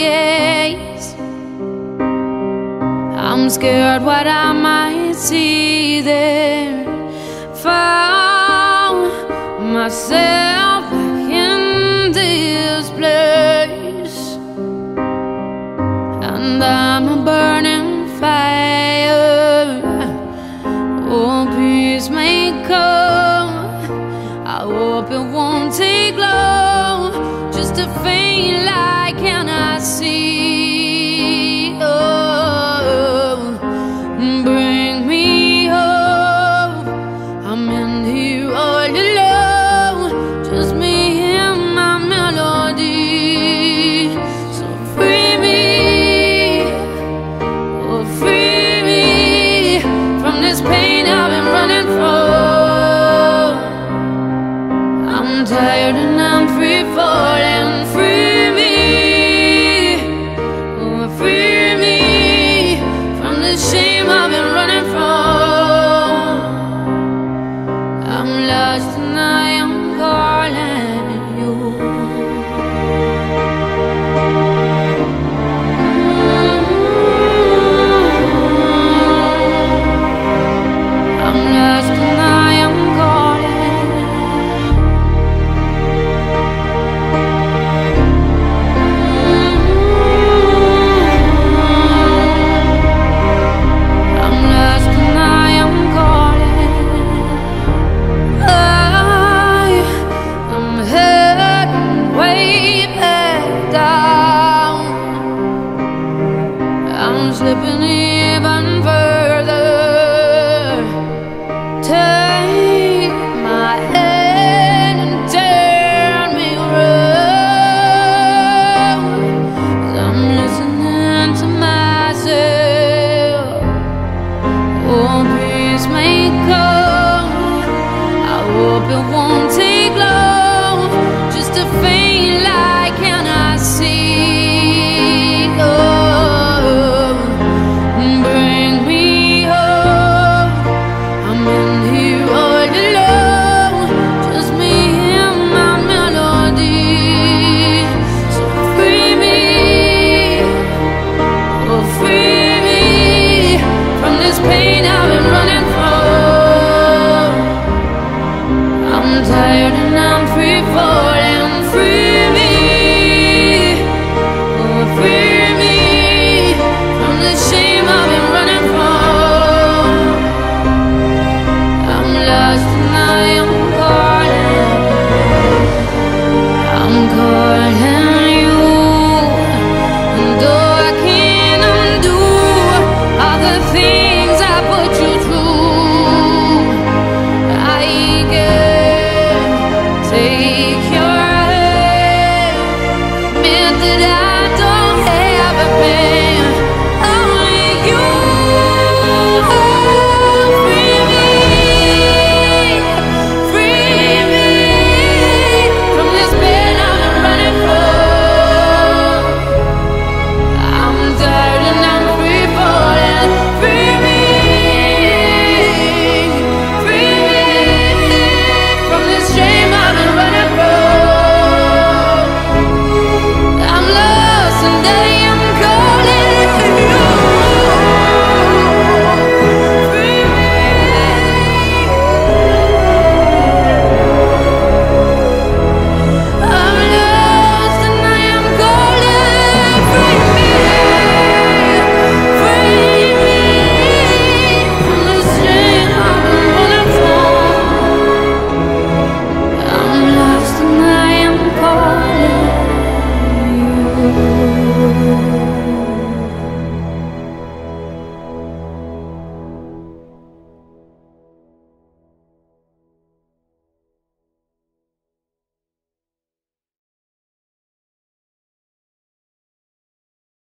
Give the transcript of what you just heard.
gaze. I'm scared what I might see there. Found myself back in this place, and I'm a burning fire. Oh, peace may come. I hope it won't take long just to faint light can I see? open even further. Take my hand and turn me around I'm listening to myself. Oh, peace may come I hope it won't take